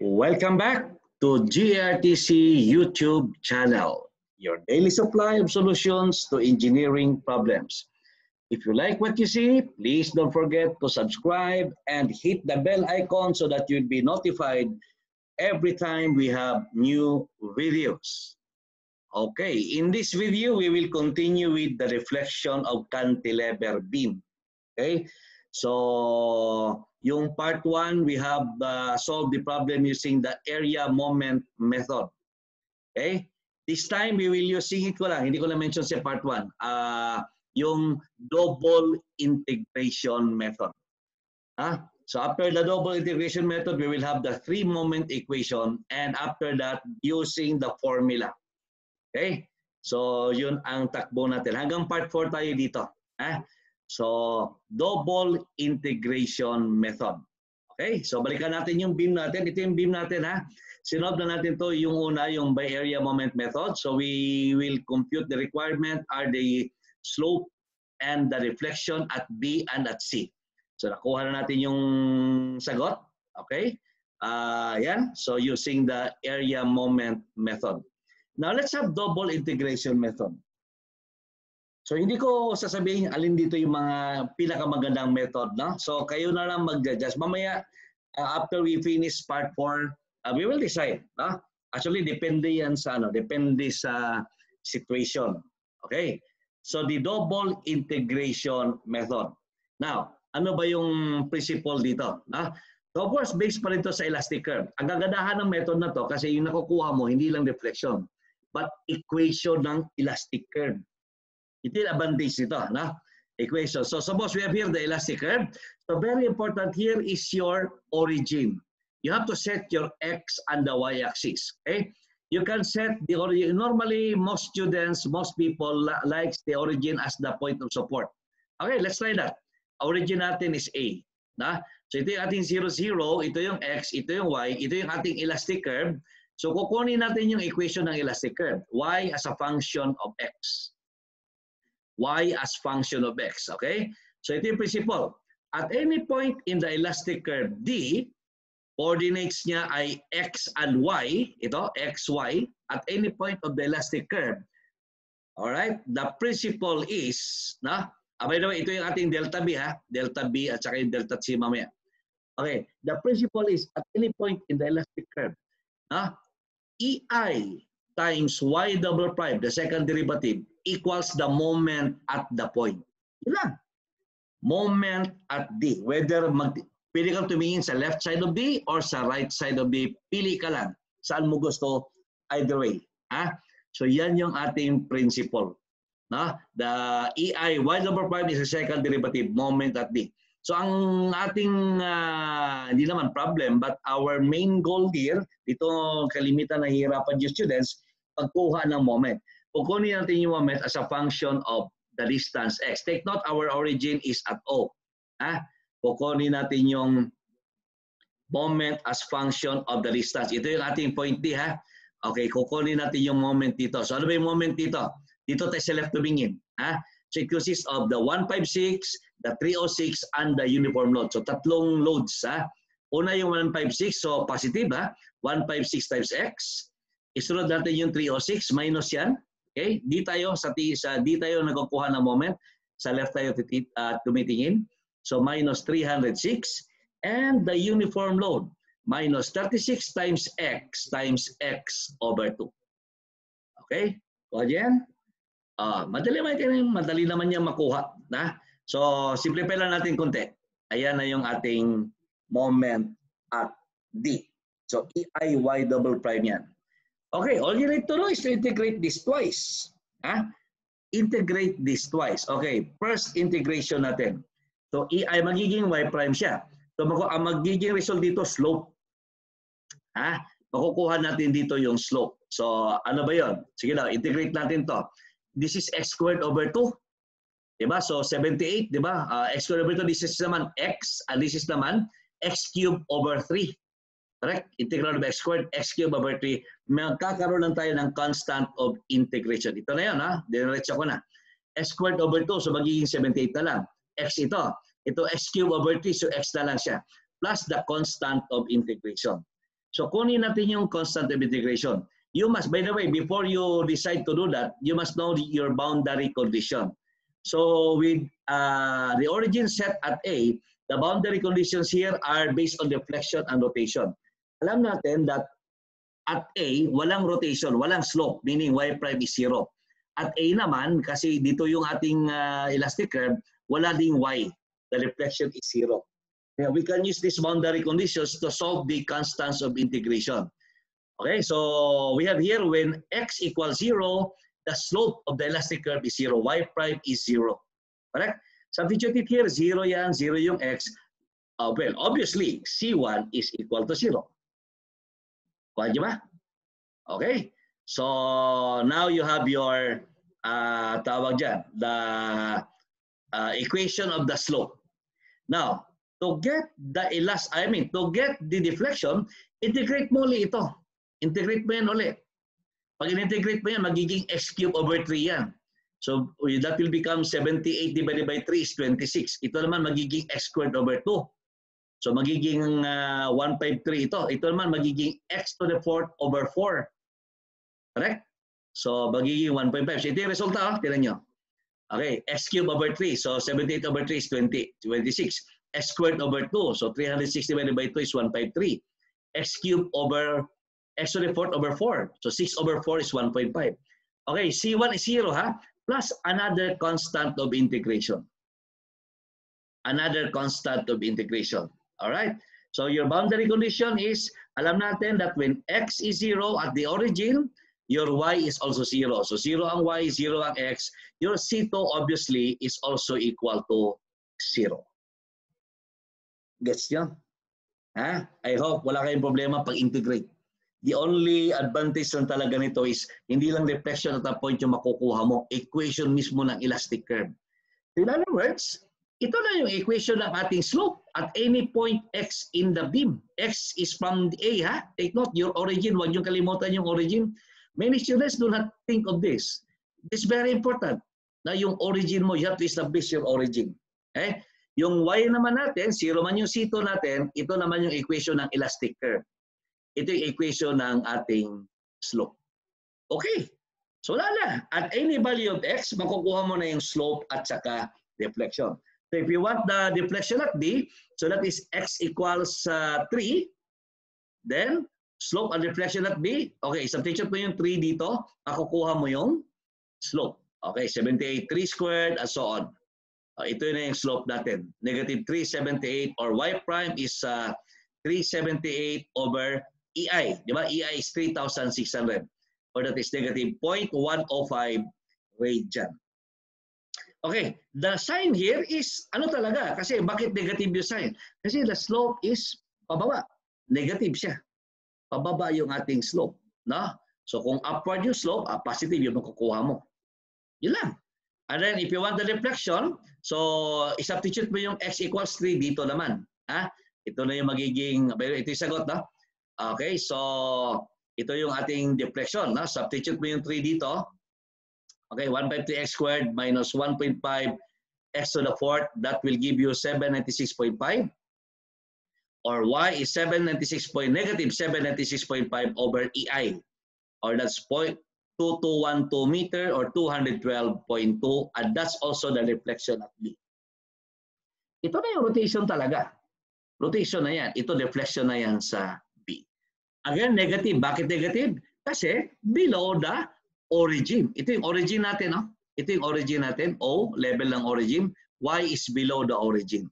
Welcome back to GRTC YouTube channel, your daily supply of solutions to engineering problems. If you like what you see, please don't forget to subscribe and hit the bell icon so that you'll be notified every time we have new videos. Okay, in this video, we will continue with the reflection of cantilever beam. Okay, so yung part 1, we have uh, solved the problem using the area moment method. Okay, this time we will using it ko lang, hindi ko na mention sa part 1. Uh, yung double integration method. Ah, so after the double integration method, we will have the three moment equation and after that, using the formula. Okay? So, yun ang takbo natin. Hanggang part 4 tayo dito. Ah? So, double integration method. Okay? So, balikan natin yung beam natin. Ito yung beam natin ha. Sinob na natin to yung una, yung by area moment method. So, we will compute the requirement are the slope and the reflection at B and at C. So nakuha na natin yung sagot. Okay? Uh, yan. So using the area moment method. Now let's have double integration method. So hindi ko sasabihin alin dito yung mga pinakamagandang method. No? So kayo na lang mag-adjust. Mamaya uh, after we finish part 4, uh, we will decide. No? Actually, depende yan sa ano, depende sa situation. Okay? So the double integration method. Now, ano ba yung principle dito? Ah, so of course, based pa rin to sa elastic curve. Ang gagandahan ng method na to kasi yung nakukuha mo, hindi lang deflection, but equation ng elastic curve. Ito yung advantage nito. Na? Equation. So suppose we have here the elastic curve. So very important here is your origin. You have to set your x and the y-axis. Okay? you can set the origin. Normally, most students, most people likes the origin as the point of support. Okay, let's try that. Origin natin is A. Na? So ito yung ating 0, 0, ito yung X, ito yung Y, ito yung ating elastic curve. So kukunin natin yung equation ng elastic curve. Y as a function of X. Y as function of X. Okay? So ito yung principle. At any point in the elastic curve D, coordinates niya ay x and y, ito, x, y, at any point of the elastic curve. Alright? The principle is, na, ah, by the way, ito yung ating delta B ha, delta B at saka yung delta C mamaya. Okay, the principle is at any point in the elastic curve, na, EI times y double prime, the second derivative, equals the moment at the point. Yun lang. Moment at D. Whether mag Pili kang tumingin sa left side of B or sa right side of B. Pili ka lang. Saan mo gusto? Either way. Ha? So yan yung ating principle. Na? The EI, y number 5 is a second derivative moment at D. So ang ating, uh, hindi naman problem, but our main goal here, dito kalimitan na hirapan yung students, pagkuha ng moment. Kukunin natin yung moment as a function of the distance x. Take note, our origin is at O. Ha? kukunin natin yung moment as function of the distance. Ito yung ating point D ha. Okay, kukunin natin yung moment dito. So ano ba yung moment dito? Dito tayo sa left tumingin. Ha? So it consists of the 156, the 306, and the uniform load. So tatlong loads. Ha? Una yung 156, so positive ha. 156 times x. Isunod natin yung 306, minus yan. Okay? Di tayo sa, sa di tayo nagkukuha ng moment. Sa left tayo uh, tumitingin. So minus 306 and the uniform load minus 36 times x times x over 2. Okay? O yan? Uh, madali, madali, madali naman yan makuha. Na? So, simplify lang natin konti. Ayan na yung ating moment at D. So, EIY double prime yan. Okay, all you need to do is to integrate this twice. Ha? Integrate this twice. Okay, first integration natin. So, E ay magiging y prime siya. So, ang magiging result dito, slope. Ha? Makukuha natin dito yung slope. So, ano ba yon? Sige na, integrate natin to. This is x squared over 2. Diba? So, 78, diba? Uh, x squared over 2, this is naman x, and this is naman x cubed over 3. Correct? Integral of x squared, x cubed over 3. Magkakaroon lang tayo ng constant of integration. Ito na yun, ha? Dineretso ko na. x squared over 2, so magiging 78 na lang x ito. Ito x cube over 3, so x na lang siya. Plus the constant of integration. So kunin natin yung constant of integration. You must, by the way, before you decide to do that, you must know your boundary condition. So with uh, the origin set at A, the boundary conditions here are based on deflection and rotation. Alam natin that at A, walang rotation, walang slope, meaning y prime is zero. At A naman, kasi dito yung ating uh, elastic curve, wala ding y. The reflection is zero. Yeah, we can use these boundary conditions to solve the constants of integration. Okay, so we have here when x equals zero, the slope of the elastic curve is zero. Y prime is zero. Correct? Substitute it here, zero yan, zero yung x. Uh, well, obviously, C1 is equal to zero. Kuha ba? Okay. So, now you have your, uh, tawag dyan, the uh, equation of the slope. Now, to get the elas, I mean, to get the deflection, integrate mo ulit ito. Integrate mo yan ulit. Pag in-integrate mo yan, magiging x cube over 3 yan. So, that will become 78 divided by 3 is 26. Ito naman magiging x squared over 2. So magiging uh, 153 ito. Ito naman magiging x to the fourth over 4. Correct? So magiging 1.5. So ito yung resulta. Oh. Tinan nyo. Okay, x cubed over 3. So 78 over 3 is 20, 26. x squared over 2. So 360 divided by 2 is 153. x cubed over x to the fourth over 4. So 6 over 4 is 1.5. Okay, C1 is 0 ha? Plus another constant of integration. Another constant of integration. All right? So your boundary condition is, alam natin that when x is 0 at the origin, your y is also 0. So 0 ang y, 0 ang x. Your C2 obviously is also equal to 0. Gets nyo? Ha? I hope wala kayong problema pag-integrate. The only advantage lang talaga nito is hindi lang reflection at a point yung makukuha mo, equation mismo ng elastic curve. In other words, ito na yung equation ng ating slope at any point x in the beam. x is from the A, ha? Take note, your origin, huwag yung kalimutan yung origin. Many students do not think of this. It's very important na yung origin mo, you have to establish your origin. Eh? Yung y naman natin, zero man yung C2 natin, ito naman yung equation ng elastic curve. Ito yung equation ng ating slope. Okay. So wala na. At any value of x, makukuha mo na yung slope at saka deflection. So if you want the deflection at D, so that is x equals uh, 3, then slope and deflection at B, okay, substitute mo yung 3 dito, makukuha mo yung slope. Okay, 78, 3 squared, and so on. Uh, ito na yung slope natin. Negative 378 or y prime is uh, 378 over EI. Di ba? EI is 3,600 or that is negative 0.105 radian. Okay, the sign here is ano talaga? Kasi bakit negative yung sign? Kasi the slope is pababa. Negative siya. Pababa yung ating slope. No? So kung upward yung slope, ah, positive yung makukuha mo. Yun lang. And then if you want the reflection, so isubstitute mo yung x equals 3 dito naman. Ha? Ito na yung magiging, ito yung sagot, no? Okay, so ito yung ating deflection. No? Substitute mo yung 3 dito. Okay, 153x squared minus 1.5 x to the fourth, that will give you 796.5. Or y is 796 point, negative 796.5 over EI. Or that's 0.2212 meter or 212.2 and that's also the reflection at B. Ito na yung rotation talaga. Rotation na yan. Ito deflection na yan sa B. Again, negative. Bakit negative? Kasi below the origin. Ito yung origin natin, no? Ito yung origin natin. O, level ng origin. Y is below the origin.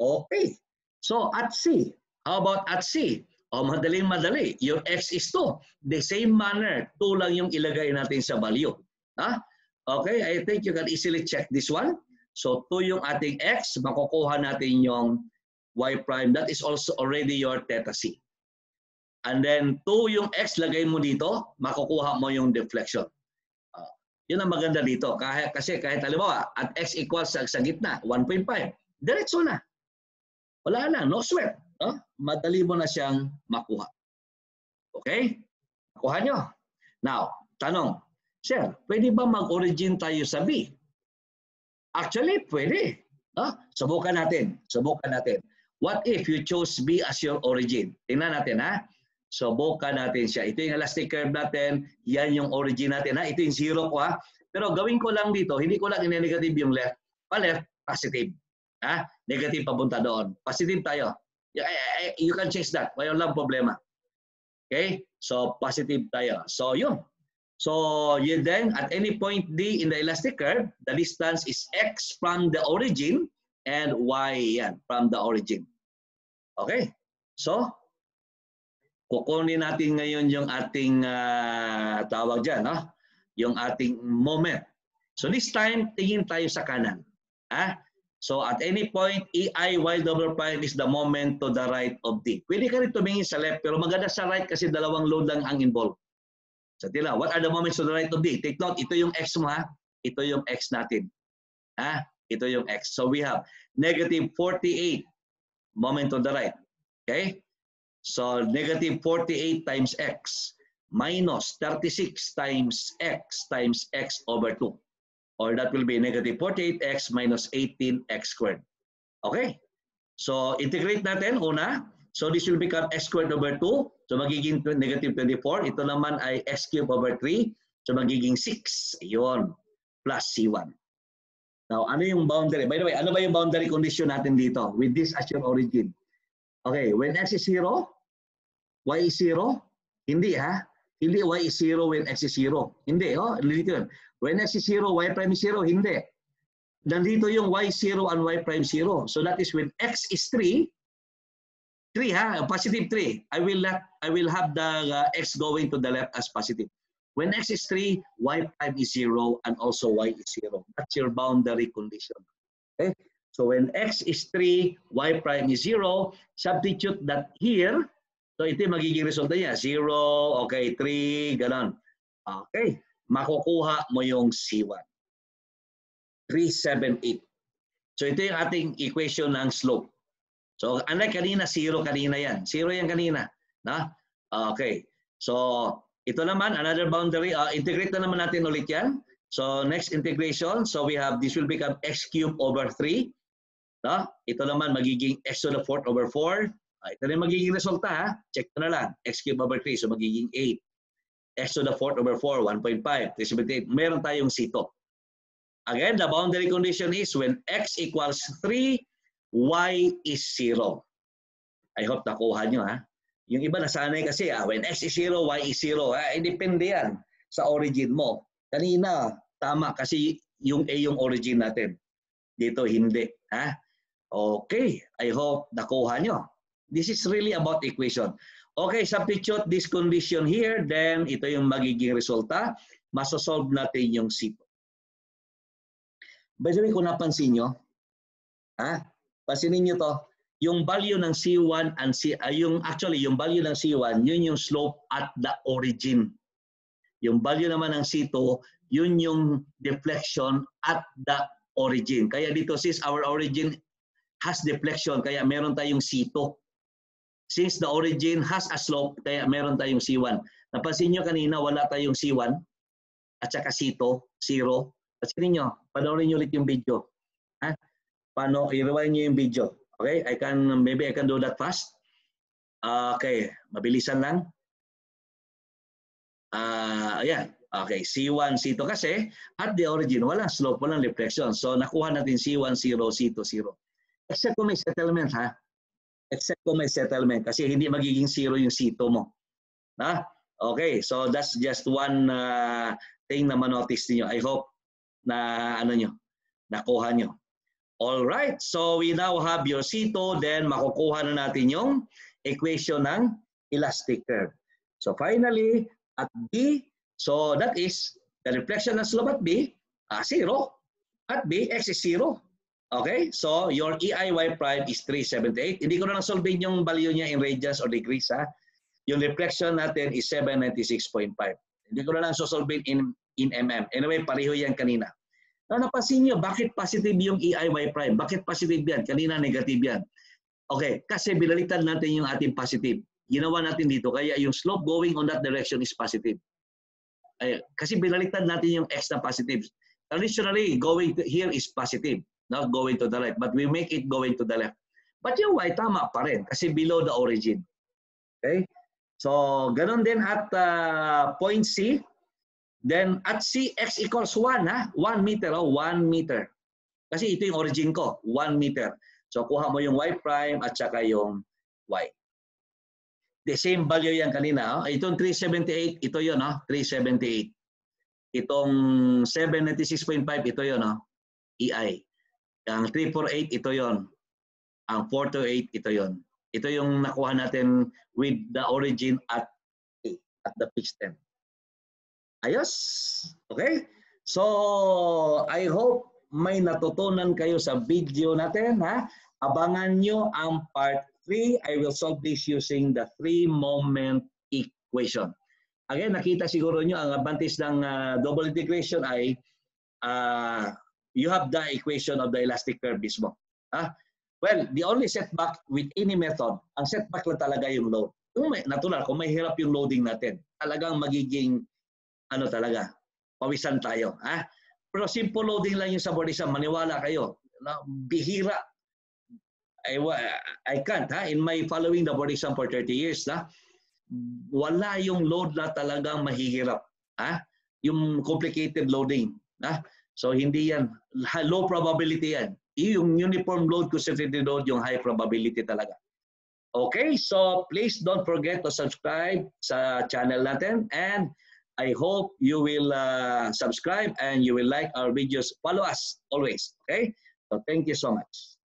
Okay. So, at C. How about at C? O, madaling madali. Your X is 2. The same manner, 2 lang yung ilagay natin sa value. Ha? Okay, I think you can easily check this one. So, 2 yung ating X. Makukuha natin yung Y prime. That is also already your theta C. And then 2 yung x, lagay mo dito, makukuha mo yung deflection. Uh, yun ang maganda dito. Kahit, kasi kahit halimbawa, at x equals sa, sa gitna, 1.5, diretso na. Wala na, no sweat. No? Madali mo na siyang makuha. Okay? Makuha nyo. Now, tanong, Sir, pwede ba mag-origin tayo sa B? Actually, pwede. No? Subukan natin. Subukan natin. What if you chose B as your origin? Tingnan natin ha. So buka natin siya. Ito yung elastic curve natin. Yan yung origin natin. Ha? Ito yung zero ko ha. Pero gawin ko lang dito, hindi ko lang ine-negative yung left. Pa left, positive. Ha? Negative papunta doon. Positive tayo. You, you can change that. Walang problema. Okay? So positive tayo. So yun. So you then at any point D in the elastic curve, the distance is x from the origin and y yan, from the origin. Okay? So kukunin natin ngayon yung ating uh, tawag dyan, no? yung ating moment. So this time, tingin tayo sa kanan. Ah? So at any point, EI Y double prime is the moment to the right of D. Pwede ka rin tumingin sa left, pero maganda sa right kasi dalawang load lang ang involved. So tila, what are the moments to the right of D? Take note, ito yung x mo ha. Ito yung x natin. Ha? Ito yung x. So we have negative 48 moment to the right. Okay? So negative 48 times x minus 36 times x times x over 2. Or that will be negative 48x minus 18x squared. Okay? So integrate natin una. So this will become x squared over 2. So magiging negative 24. Ito naman ay x cubed over 3. So magiging 6. Yun. Plus C1. Now, ano yung boundary? By the way, ano ba yung boundary condition natin dito with this as your origin? Okay, when x is 0, y is 0? Hindi ha? Hindi y is 0 when x is 0. Hindi, oh, dito yun. When x is 0, y prime is 0. Hindi. Nandito yung y 0 and y prime 0. So that is when x is 3, 3 ha, positive 3. I will let I will have the uh, x going to the left as positive. When x is 3, y prime is 0 and also y is 0. That's your boundary condition. Okay? So when x is 3, y prime is 0, substitute that here. So ito yung magiging resulta niya. 0, okay, 3, ganon. Okay, makukuha mo yung C1. 3, 7, 8. So ito yung ating equation ng slope. So, unlike kanina, zero kanina yan. Zero yan kanina. Na? Okay. So, ito naman, another boundary. Uh, integrate na naman natin ulit yan. So, next integration. So, we have, this will become x cubed over 3. No? Ito naman, magiging x to the 4th over 4. Uh, ito na magiging resulta. Ha? Check na lang. x cubed over 3. So, magiging 8. x to the 4th over 4, 1.5. 378. Meron tayong C2. Again, the boundary condition is when x equals 3, y is 0. I hope nakuha nyo ha. Yung iba nasanay kasi, ah, when x is 0, y is 0. Ah, eh, depende yan sa origin mo. Kanina, tama kasi yung A yung origin natin. Dito, hindi. Ha? Okay, I hope nakuha nyo. This is really about equation. Okay, substitute this condition here, then ito yung magiging resulta. Masosolve natin yung C2. By the way, kung napansin nyo, ha? Pasinin niyo to, yung value ng C1 and C uh, yung actually yung value ng C1, yun yung slope at the origin. Yung value naman ng C2, yun yung deflection at the origin. Kaya dito since our origin has deflection, kaya meron tayong C2. Since the origin has a slope, kaya meron tayong C1. Napansin niyo kanina wala tayong C1 at saka C2, 0. Pasinin niyo, panoorin niyo ulit yung video. Ha? paano i-rewind niyo yung video. Okay? I can, maybe I can do that fast. Okay. Mabilisan lang. Uh, ayan. Okay. C1, C2 kasi at the origin, walang slope, walang reflection. So, nakuha natin C1, 0, C2, 0. Except kung may settlement, ha? Except kung may settlement kasi hindi magiging 0 yung C2 mo. Ha? Okay. So, that's just one uh, thing na manotice niyo. I hope na ano nyo, nakuha nyo. All right, so we now have your C2, then makukuha na natin yung equation ng elastic curve. So finally, at B, so that is the reflection ng slope at B, uh, 0. At B, x is 0. Okay, so your EIY prime is 378. Hindi ko na solve yung value niya in radians or degrees. Ha? Yung reflection natin is 796.5. Hindi ko na lang sosolve in, in mm. Anyway, pareho yan kanina. Na napansin nyo, bakit positive yung EIY prime? Bakit positive yan? Kanina negative yan. Okay, kasi binaliktad natin yung ating positive. Ginawa natin dito, kaya yung slope going on that direction is positive. Ay, kasi binaliktad natin yung x na positive. Traditionally, going here is positive, not going to the right. But we make it going to the left. But yung y, tama pa rin, kasi below the origin. Okay? So, ganun din at uh, point C. Then, at C, x equals 1, ha? 1 meter, oh, 1 meter. Kasi ito yung origin ko, 1 meter. So, kuha mo yung y prime at saka yung y. The same value yan kanina. Oh. Itong 378, ito yun, oh, 378. Itong 796.5, ito yun, oh, EI. Ang 348, ito yon. Ang 428, ito yon. Ito yung nakuha natin with the origin at at the fixed end. Ayos? Okay? So, I hope may natutunan kayo sa video natin. Ha? Abangan nyo ang part 3. I will solve this using the three-moment equation. Again, nakita siguro nyo ang advantage ng uh, double integration ay uh, you have the equation of the elastic curve mismo. Ah, well, the only setback with any method, ang setback lang talaga yung load. Kung may, natural, kung may hirap yung loading natin, talagang magiging, ano talaga, pawisan tayo. Ah? Pero simple loading lang yung sa board exam, maniwala kayo. Bihira. I, I can't, ha? in my following the board exam for 30 years, na, wala yung load na talagang mahihirap. Ha? Yung complicated loading. Ha? So hindi yan, low probability yan. Yung uniform load concentrated load, yung high probability talaga. Okay, so please don't forget to subscribe sa channel natin and I hope you will uh, subscribe and you will like our videos. Follow us always, okay? So thank you so much.